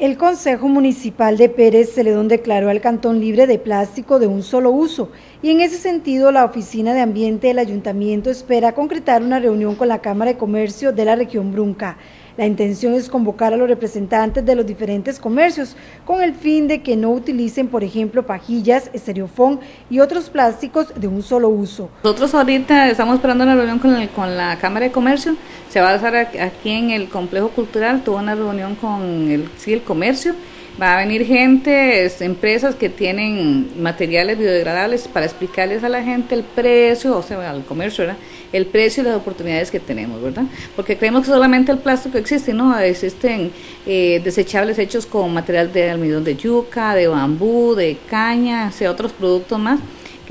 El Consejo Municipal de Pérez Celedón declaró al cantón libre de plástico de un solo uso y en ese sentido la Oficina de Ambiente del Ayuntamiento espera concretar una reunión con la Cámara de Comercio de la región Brunca. La intención es convocar a los representantes de los diferentes comercios con el fin de que no utilicen, por ejemplo, pajillas, estereofón y otros plásticos de un solo uso. Nosotros ahorita estamos esperando una reunión con, con la Cámara de Comercio, se va a hacer aquí en el Complejo Cultural, tuvo una reunión con el, sí, el comercio Va a venir gente, empresas que tienen materiales biodegradables para explicarles a la gente el precio, o sea, al comercio, ¿verdad? El precio y las oportunidades que tenemos, ¿verdad? Porque creemos que solamente el plástico existe, ¿no? Existen eh, desechables hechos con material de almidón de yuca, de bambú, de caña, o sea, otros productos más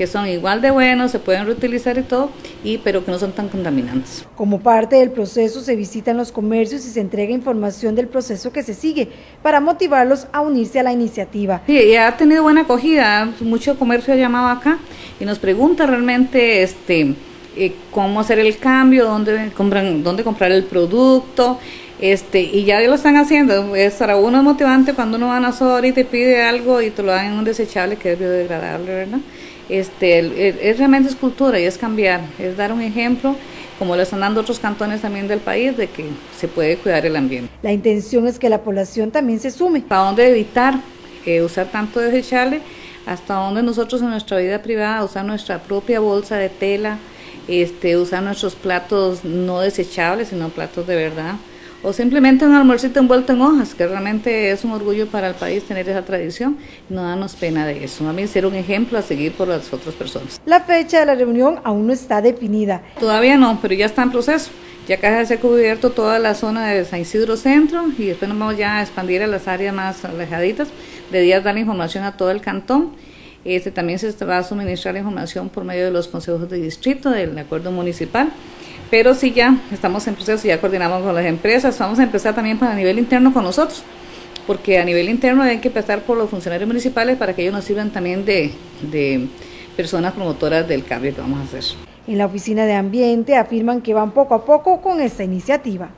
que son igual de buenos, se pueden reutilizar y todo, y, pero que no son tan contaminantes. Como parte del proceso se visitan los comercios y se entrega información del proceso que se sigue para motivarlos a unirse a la iniciativa. Sí, y ha tenido buena acogida, mucho comercio ha llamado acá y nos pregunta realmente este eh, cómo hacer el cambio, dónde, compran, dónde comprar el producto, este, y ya lo están haciendo. Es para uno es motivante cuando uno va a nosotros y te pide algo y te lo dan en un desechable que es biodegradable, ¿verdad? este, es realmente es cultura y es cambiar, es dar un ejemplo como lo están dando otros cantones también del país, de que se puede cuidar el ambiente. La intención es que la población también se sume. ¿Para dónde evitar eh, usar tanto desechable? Hasta dónde nosotros en nuestra vida privada usar nuestra propia bolsa de tela, este, usar nuestros platos no desechables, sino platos de verdad o simplemente un almuercito envuelto en hojas, que realmente es un orgullo para el país tener esa tradición, no danos pena de eso, a mí ser un ejemplo a seguir por las otras personas. La fecha de la reunión aún no está definida. Todavía no, pero ya está en proceso. Ya casi se ha cubierto toda la zona de San Isidro Centro y después nos vamos ya a expandir a las áreas más alejaditas. De días dar la información a todo el cantón. Este, también se va a suministrar información por medio de los consejos de distrito, del acuerdo municipal. Pero sí ya estamos en proceso, ya coordinamos con las empresas, vamos a empezar también para nivel interno con nosotros, porque a nivel interno hay que empezar por los funcionarios municipales para que ellos nos sirvan también de, de personas promotoras del cambio que vamos a hacer. En la oficina de ambiente afirman que van poco a poco con esta iniciativa.